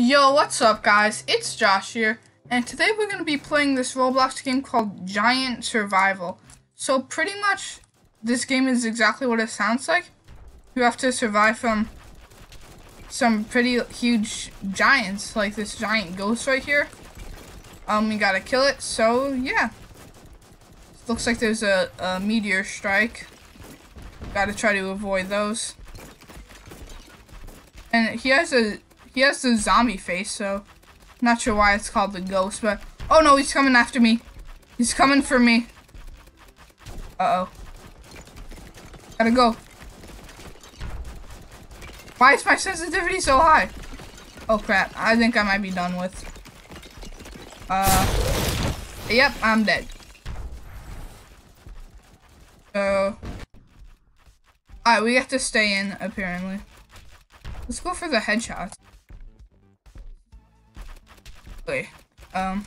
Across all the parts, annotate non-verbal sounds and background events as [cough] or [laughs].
Yo, what's up guys? It's Josh here, and today we're going to be playing this Roblox game called Giant Survival. So pretty much, this game is exactly what it sounds like. You have to survive from some pretty huge giants, like this giant ghost right here. Um, we gotta kill it, so yeah. Looks like there's a, a meteor strike. Gotta try to avoid those. And he has a he has the zombie face, so not sure why it's called the ghost, but oh no, he's coming after me. He's coming for me. Uh-oh. Gotta go. Why is my sensitivity so high? Oh crap, I think I might be done with. Uh, yep, I'm dead. So, alright, we have to stay in, apparently. Let's go for the headshot. Um,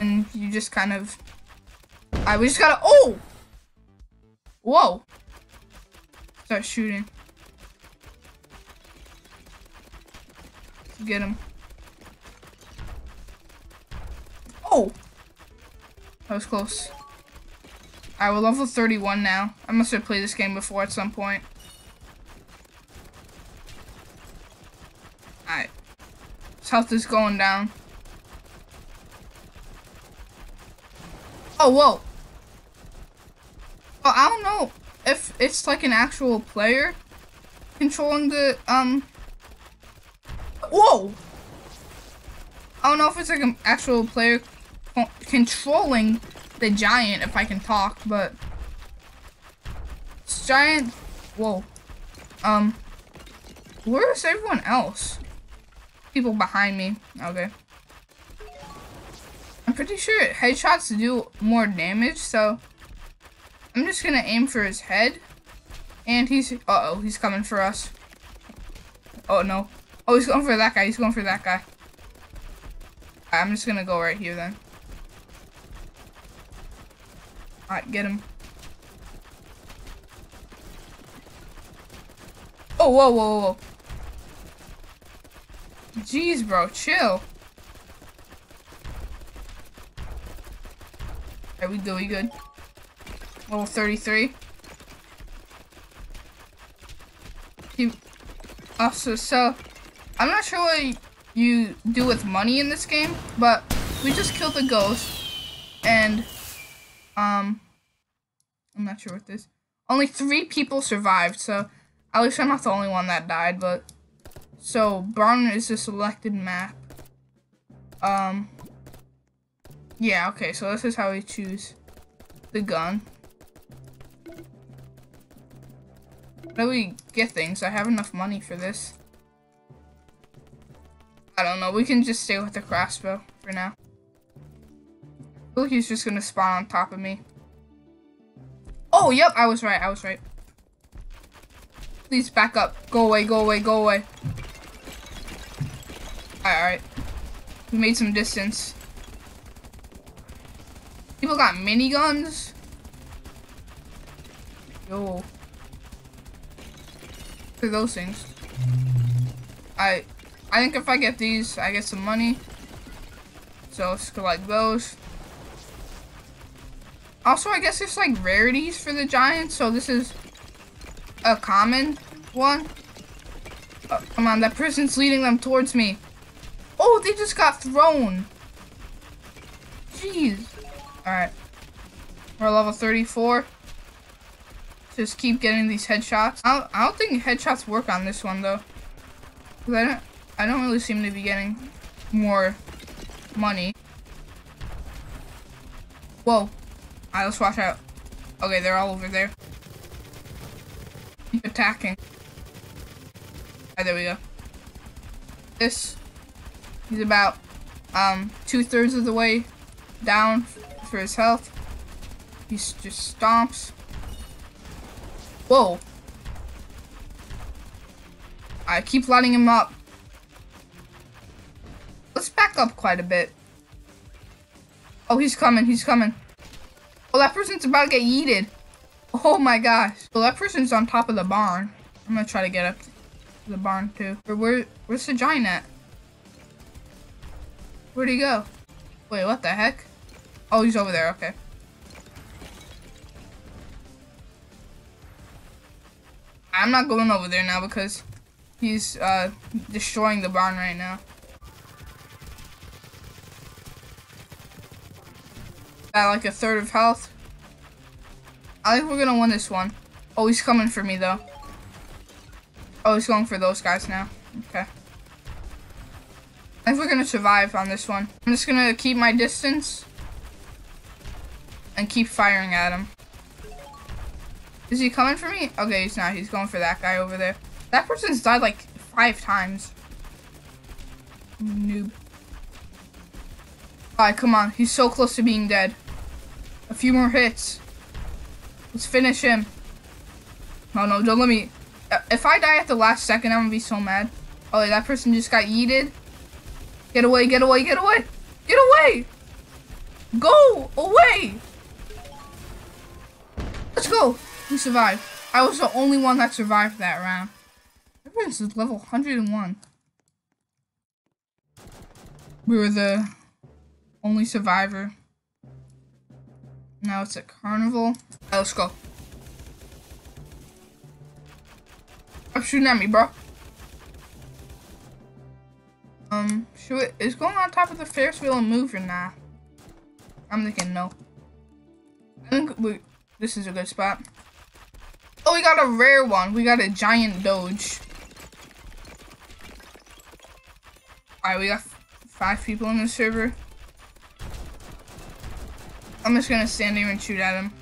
and you just kind of, I we just gotta, oh! Whoa! Start shooting. Get him. Oh! That was close. Alright, we're level 31 now. I must have played this game before at some point. Alright. His health is going down. Oh, whoa. Oh, I don't know if it's like an actual player controlling the, um... Whoa! I don't know if it's like an actual player controlling the giant, if I can talk, but... Giant... Whoa. Um... Where's everyone else? People behind me. Okay. I'm pretty sure headshots do more damage, so... I'm just gonna aim for his head. And he's... Uh-oh, he's coming for us. Oh, no. Oh, he's going for that guy. He's going for that guy. I'm just gonna go right here then. Alright, get him. Oh, whoa, whoa, whoa. Jeez, bro, chill. Are we? We good? Level 33. He also, so, I'm not sure what you do with money in this game, but we just killed a ghost, and, um, I'm not sure what this, only three people survived, so at least I'm not the only one that died, but, so, Barn is the selected map. Um, yeah, okay, so this is how we choose the gun. How do we get things? I have enough money for this. I don't know, we can just stay with the crossbow for now. I feel like he's just gonna spawn on top of me. Oh, yep, I was right, I was right. Please back up. Go away, go away, go away. Alright. We made some distance. People got miniguns? Yo. At those things. I I think if I get these, I get some money. So let's collect those. Also, I guess it's like rarities for the giants. So this is a common one. Oh, come on, that person's leading them towards me. Oh, they just got thrown. Jeez. Alright. We're level 34. Just keep getting these headshots. I don't, I don't think headshots work on this one, though. Because I don't, I don't really seem to be getting more money. Whoa. Alright, let's watch out. Okay, they're all over there. Keep attacking. Alright, there we go. This He's about um, two-thirds of the way down for his health. He just stomps. Whoa. I keep lighting him up. Let's back up quite a bit. Oh, he's coming. He's coming. Oh, that person's about to get yeeted. Oh my gosh. Well, that person's on top of the barn. I'm gonna try to get up. the barn too. Or where, where's the giant at? Where'd he go? Wait, what the heck? Oh, he's over there, okay. I'm not going over there now because he's uh, destroying the barn right now. Got like a third of health. I think we're gonna win this one. Oh, he's coming for me though. Oh, he's going for those guys now. Okay. I think we're gonna survive on this one. I'm just gonna keep my distance and keep firing at him. Is he coming for me? Okay, he's not. He's going for that guy over there. That person's died like five times. Noob. Alright, come on. He's so close to being dead. A few more hits. Let's finish him. No, no, don't let me. Uh, if I die at the last second, I'm gonna be so mad. Oh, that person just got yeeted. Get away, get away, get away! Get away! Go away! Let's go! We survived. I was the only one that survived that round. Everyone's is level 101. We were the only survivor. Now it's a carnival. Right, let's go. Stop shooting at me, bro. Um, should it, is going on top of the Ferris wheel and move or nah? I'm thinking no. I think we, this is a good spot. Oh, we got a rare one. We got a giant doge. Alright, we got five people in the server. I'm just gonna stand here and shoot at him.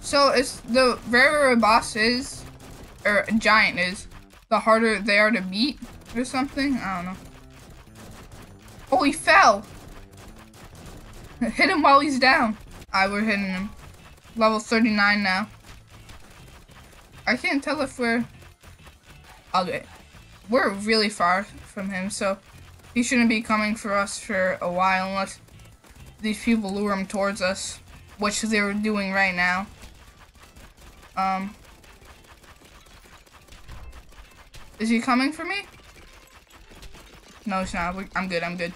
So it's the rarer a boss is, or a giant is, the harder they are to beat or something. I don't know. Oh, he fell. Hit him while he's down. I we're hitting him. Level 39 now. I can't tell if we're... Okay. We're really far from him, so he shouldn't be coming for us for a while unless these people lure him towards us, which they're doing right now. Um, is he coming for me? No, it's not. I'm good. I'm good.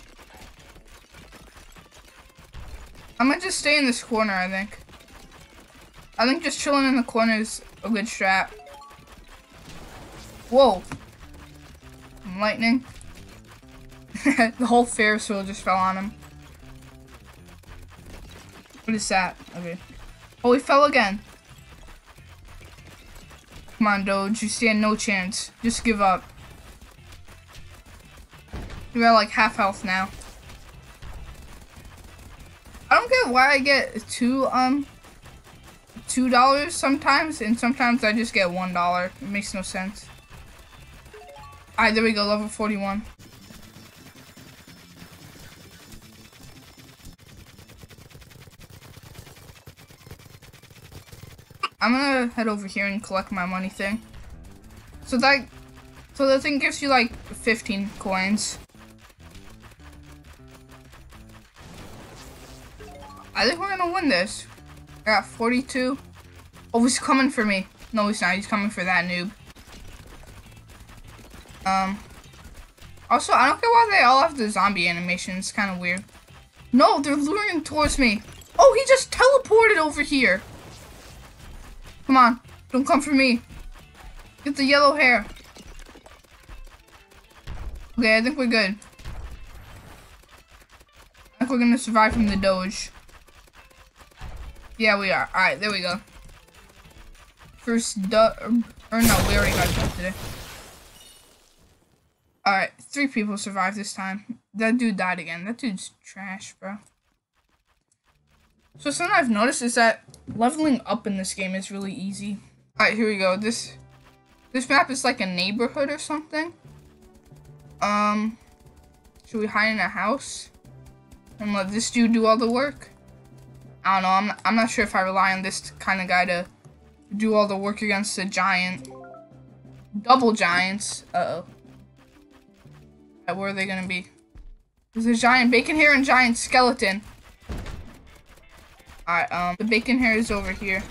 I'm gonna just stay in this corner, I think. I think just chilling in the corner is a good strat. Whoa. Lightning. [laughs] the whole Ferris wheel just fell on him. What is that? Okay. Oh, he fell again. Come on, Doge. You stand no chance. Just give up. You're at like half health now. I don't get why I get two, um, two dollars sometimes, and sometimes I just get one dollar. It makes no sense. Alright, there we go, level 41. I'm gonna head over here and collect my money thing. So that, so the thing gives you like 15 coins. I think we're gonna win this. I got 42. Oh, he's coming for me. No, he's not. He's coming for that noob. Um. Also, I don't get why they all have the zombie animation. It's kind of weird. No, they're luring towards me. Oh, he just teleported over here. Come on. Don't come for me. Get the yellow hair. Okay, I think we're good. I think we're gonna survive from the Doge. Yeah, we are. Alright, there we go. First duh or, no, we already got done today. Alright, three people survived this time. That dude died again. That dude's trash, bro. So something I've noticed is that leveling up in this game is really easy. Alright, here we go. This this map is like a neighborhood or something. Um, should we hide in a house and let this dude do all the work? I don't know. I'm I'm not sure if I rely on this kind of guy to do all the work against a giant. Double giants. Uh oh. Where are they gonna be? There's a giant bacon hair and giant skeleton. Alright, um, the bacon hair is over here.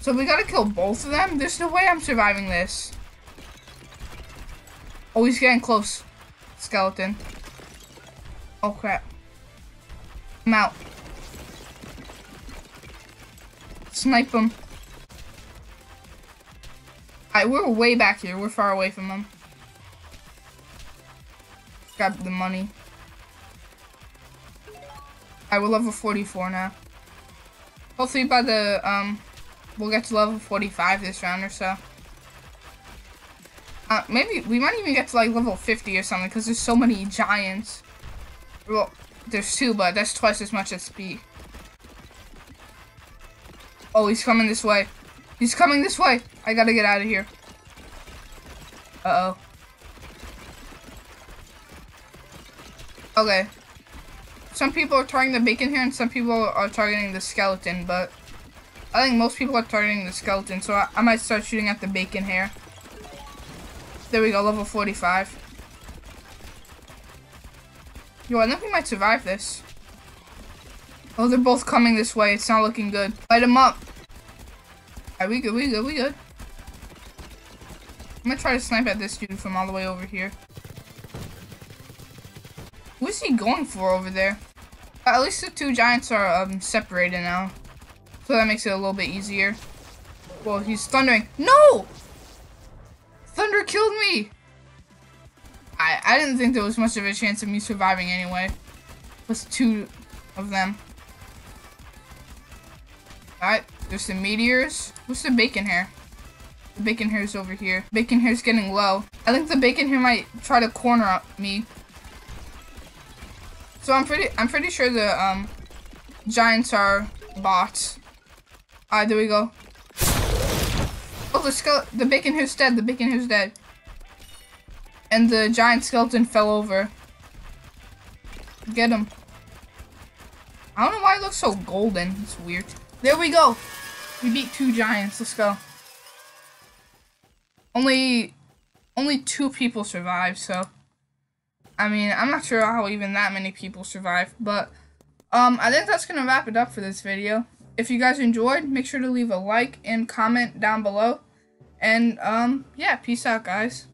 So we gotta kill both of them? There's no way I'm surviving this. Oh, he's getting close. Skeleton. Oh, crap. I'm out. Snipe him. Alright, we're way back here. We're far away from them. Grab the money. I will level 44 now. Hopefully by the, um, we'll get to level 45 this round or so. Uh, maybe, we might even get to like level 50 or something because there's so many giants. Well, there's two, but that's twice as much as speed. Oh, he's coming this way. He's coming this way. I gotta get out of here. Uh-oh. Okay. Some people are targeting the bacon hair and some people are targeting the skeleton, but I think most people are targeting the skeleton, so I, I might start shooting at the bacon hair. There we go, level 45. Yo, I think we might survive this. Oh, they're both coming this way. It's not looking good. Light them up. Alright, we good, we good, we good. I'm gonna try to snipe at this dude from all the way over here. What's he going for over there? At least the two giants are um, separated now. So that makes it a little bit easier. Well, he's thundering. No! Thunder killed me! I, I didn't think there was much of a chance of me surviving anyway. With two of them. Alright, there's some meteors. What's the bacon hair? The bacon hair is over here. Bacon hair's getting low. I think the bacon hair might try to corner me. So I'm pretty I'm pretty sure the um giants are bots. Alright, there we go. Oh the skeleton the bacon hair's dead, the bacon hair's dead. And the giant skeleton fell over. Get him. I don't know why it looks so golden. It's weird. There we go. We beat two giants. Let's go. Only only two people survived, so I mean, I'm not sure how even that many people survive, but um, I think that's going to wrap it up for this video. If you guys enjoyed, make sure to leave a like and comment down below. And um, yeah, peace out, guys.